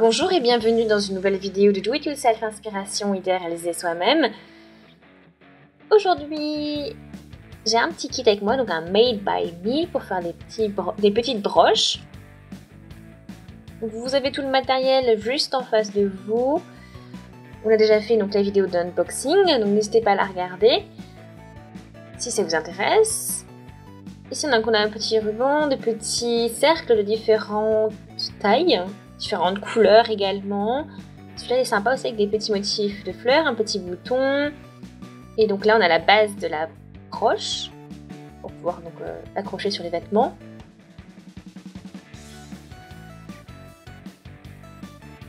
Bonjour et bienvenue dans une nouvelle vidéo de Do It Yourself Inspiration idée réalisée soi-même. Aujourd'hui, j'ai un petit kit avec moi, donc un Made by Me pour faire des, petits petites broches. vous avez tout le matériel juste en face de vous. On a déjà fait donc la vidéo d'unboxing, donc n'hésitez pas à la regarder si ça vous intéresse. Ici on a, on a un petit ruban, des petits cercles de différentes tailles différentes couleurs également. Celui-là est sympa aussi avec des petits motifs de fleurs, un petit bouton. Et donc là, on a la base de la broche pour pouvoir donc euh, l'accrocher sur les vêtements.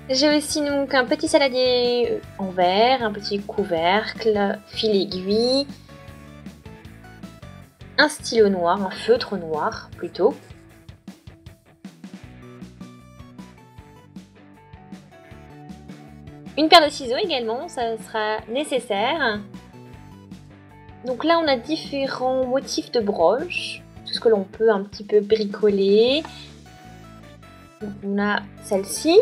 J'ai aussi donc un petit saladier en verre, un petit couvercle, fil aiguille, un stylo noir, un feutre noir plutôt, Une paire de ciseaux également, ça sera nécessaire. Donc là, on a différents motifs de broche, tout ce que l'on peut un petit peu bricoler. on a celle-ci.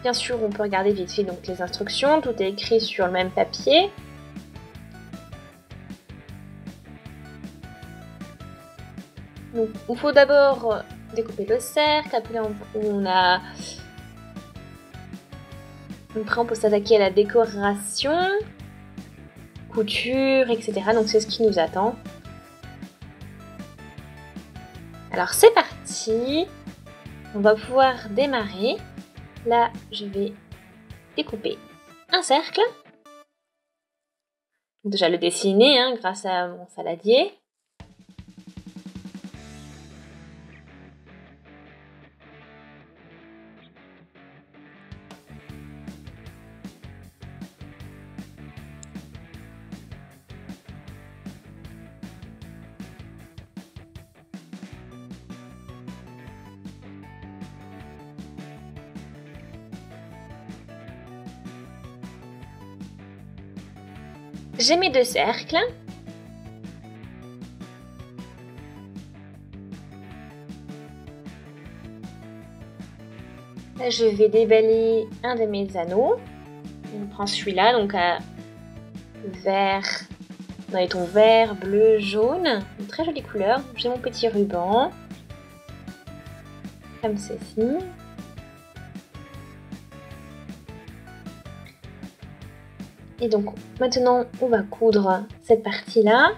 Bien sûr, on peut regarder vite fait donc les instructions, tout est écrit sur le même papier. Donc, il faut d'abord découper le cercle, après on a après, on s'attaquer à la décoration, couture, etc. Donc, c'est ce qui nous attend. Alors, c'est parti. On va pouvoir démarrer. Là, je vais découper un cercle. Déjà le dessiner hein, grâce à mon saladier. J'ai mes deux cercles. Je vais déballer un de mes anneaux. On prend celui-là, donc à vert, dans les tons vert, bleu, jaune. Une très jolie couleur. J'ai mon petit ruban. Comme ceci. Et donc maintenant, on va coudre cette partie-là.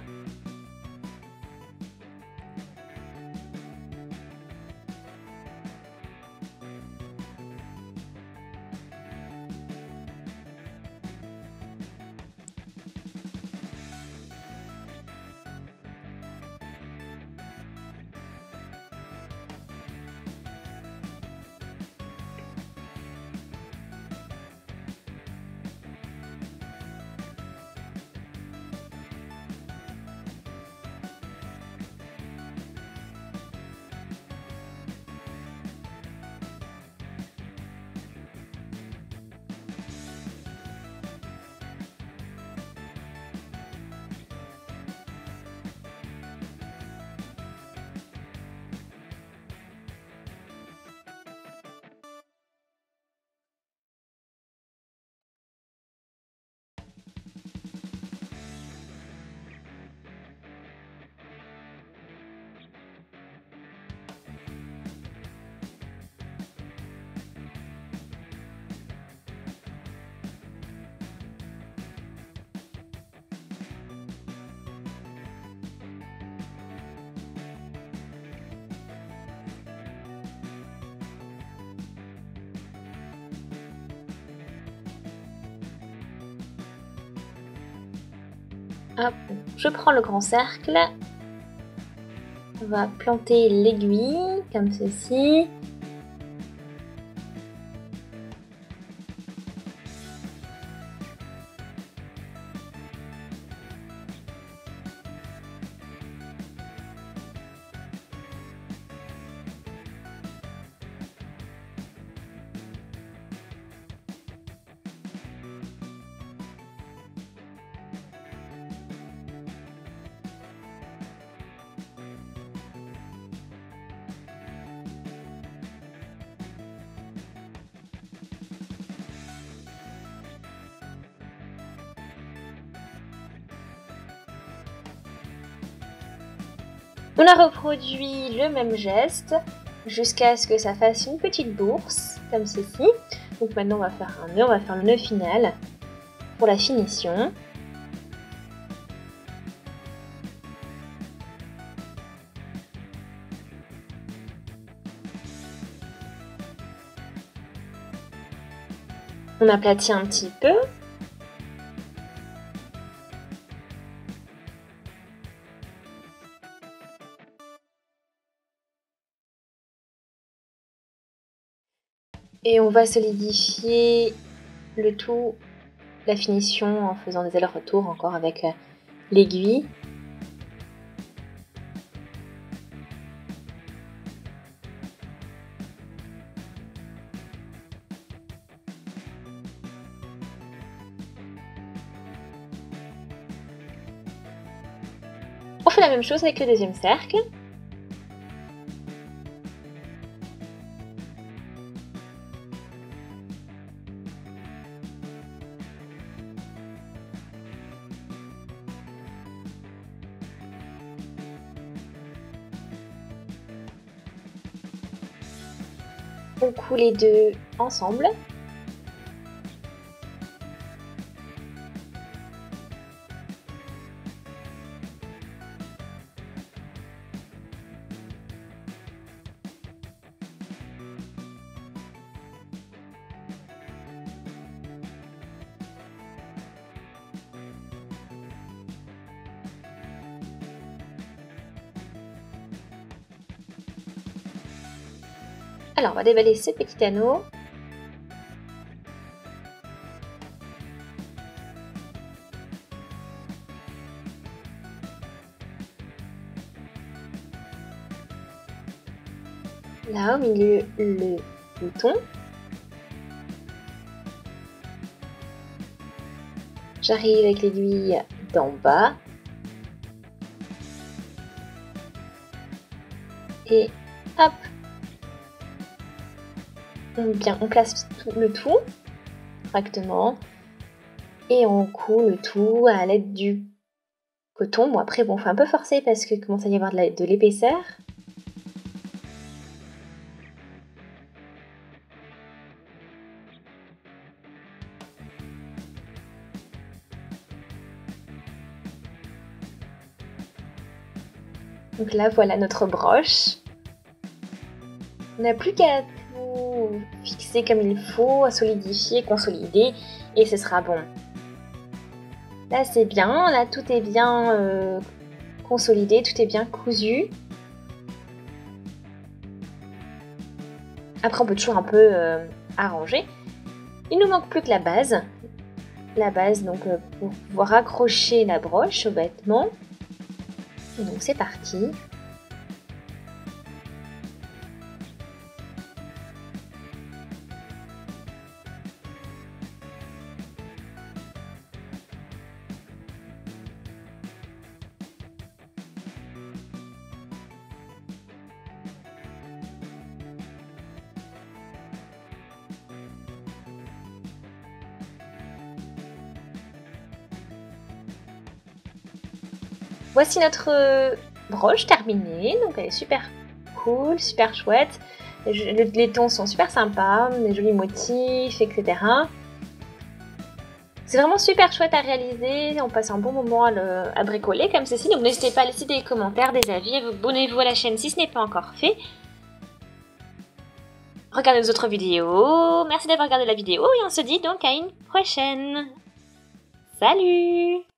Je prends le grand cercle. On va planter l'aiguille comme ceci. On a reproduit le même geste jusqu'à ce que ça fasse une petite bourse, comme ceci. Donc maintenant on va faire un nœud, on va faire le nœud final pour la finition. On aplatit un petit peu. Et on va solidifier le tout, la finition, en faisant des allers-retours encore avec euh, l'aiguille. On fait la même chose avec le deuxième cercle. On coule les deux ensemble. Alors, on va déballer ce petit anneau. Là, au milieu, le bouton. J'arrive avec l'aiguille d'en bas. Et hop on place le tout correctement et on coule le tout à l'aide du coton. Bon après bon, faut un peu forcer parce que commence à y avoir de l'épaisseur. Donc là voilà notre broche. On n'a plus qu'à fixer comme il faut, à solidifier, consolider, et ce sera bon. Là c'est bien, là tout est bien euh, consolidé, tout est bien cousu. Après on peut toujours un peu euh, arranger. Il nous manque plus que la base. La base donc euh, pour pouvoir accrocher la broche au vêtement. Et donc c'est parti. Voici notre euh, broche terminée, donc elle est super cool, super chouette. Les tons sont super sympas, des jolis motifs, etc. C'est vraiment super chouette à réaliser, on passe un bon moment à, bricoler comme ceci, donc n'hésitez pas à laisser des commentaires, des avis, abonnez-vous à la chaîne si ce n'est pas encore fait. Regardez nos autres vidéos, merci d'avoir regardé la vidéo et on se dit donc à une prochaine. Salut